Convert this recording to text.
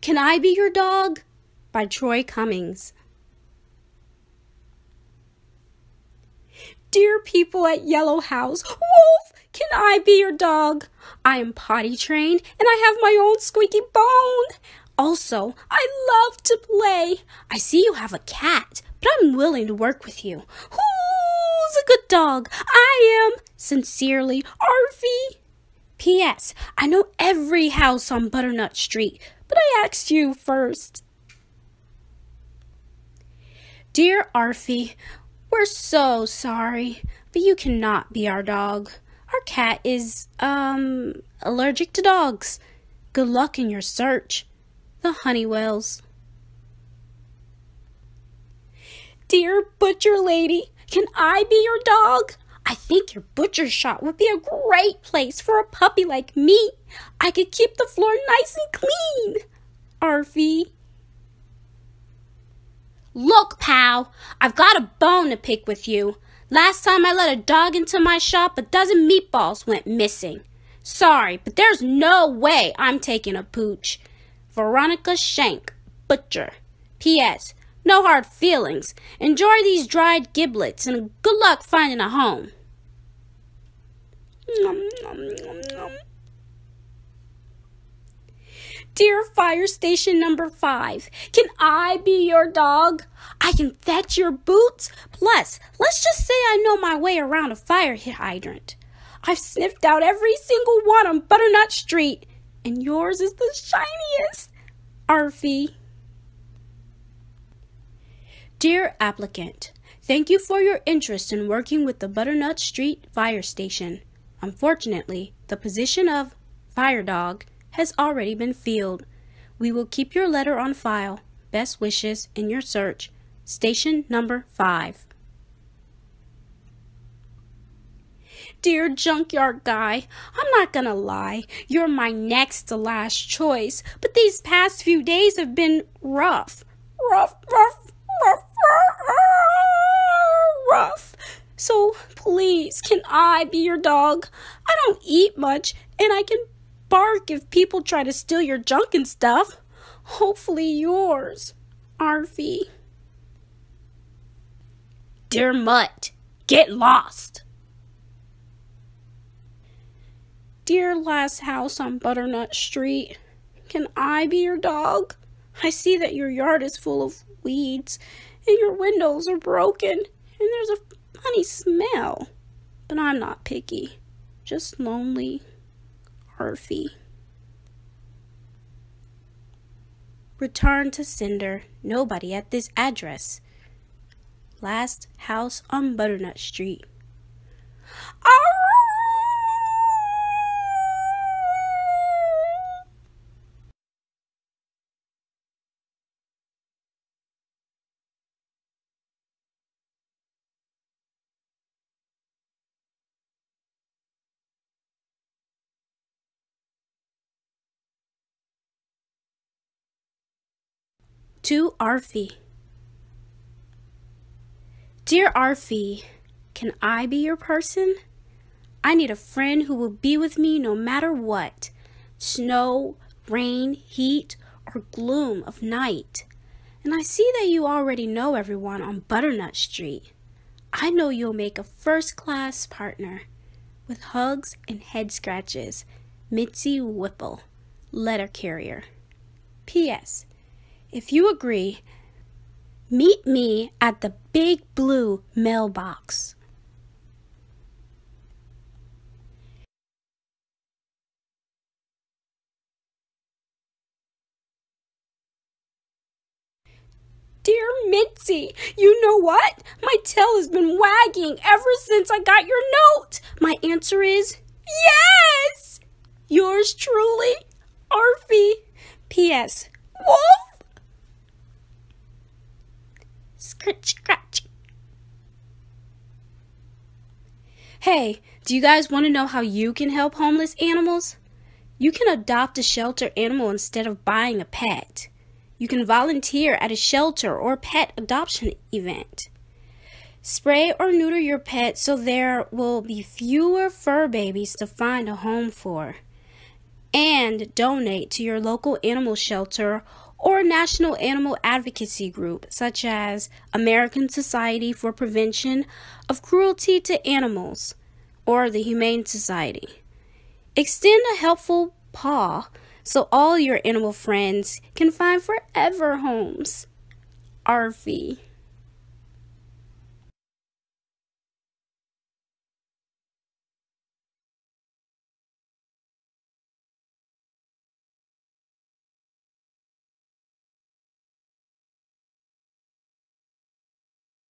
Can I Be Your Dog? by Troy Cummings. Dear people at Yellow House, Wolf, can I be your dog? I am potty trained and I have my own squeaky bone. Also, I love to play. I see you have a cat, but I'm willing to work with you. Who's a good dog? I am. Sincerely, Arfie. P.S. I know every house on Butternut Street, but I asked you first. Dear Arfie, we're so sorry, but you cannot be our dog. Our cat is, um, allergic to dogs. Good luck in your search. The Honeywells. Dear Butcher Lady, can I be your dog? I think your butcher shop would be a great place for a puppy like me. I could keep the floor nice and clean. Arfie. Look, pal, I've got a bone to pick with you. Last time I let a dog into my shop, a dozen meatballs went missing. Sorry, but there's no way I'm taking a pooch. Veronica Shank, Butcher. P.S. No hard feelings. Enjoy these dried giblets and good luck finding a home. Nom, nom, nom, Dear Fire Station Number 5, can I be your dog? I can fetch your boots. Plus, let's just say I know my way around a fire hydrant. I've sniffed out every single one on Butternut Street, and yours is the shiniest. Arfie. Dear applicant, thank you for your interest in working with the Butternut Street Fire Station. Unfortunately, the position of fire dog has already been filled. We will keep your letter on file. Best wishes in your search. Station number 5. Dear junkyard guy, I'm not gonna lie, you're my next to last choice, but these past few days have been rough. Rough, rough, rough, rough, rough. So please, can I be your dog? I don't eat much, and I can bark if people try to steal your junk and stuff. Hopefully yours, Arfie. Dear Mutt, get lost. Dear last house on Butternut Street, can I be your dog? I see that your yard is full of weeds and your windows are broken and there's a funny smell. But I'm not picky, just lonely. Arfie. Return to sender. Nobody at this address. Last house on Butternut Street. To Arfie. Dear Arfie, can I be your person? I need a friend who will be with me no matter what snow, rain, heat, or gloom of night. And I see that you already know everyone on Butternut Street. I know you'll make a first class partner. With hugs and head scratches, Mitzi Whipple, letter carrier. P.S. If you agree, meet me at the big blue mailbox. Dear Mitzi, you know what? My tail has been wagging ever since I got your note. My answer is yes! Yours truly, Arfie. P.S. Wolf! Scratch, scratch. Hey, do you guys want to know how you can help homeless animals? You can adopt a shelter animal instead of buying a pet. You can volunteer at a shelter or pet adoption event. Spray or neuter your pet so there will be fewer fur babies to find a home for. and donate to your local animal shelter or a national animal advocacy group such as American Society for Prevention of Cruelty to Animals or the Humane Society. Extend a helpful paw so all your animal friends can find forever homes. Arfie.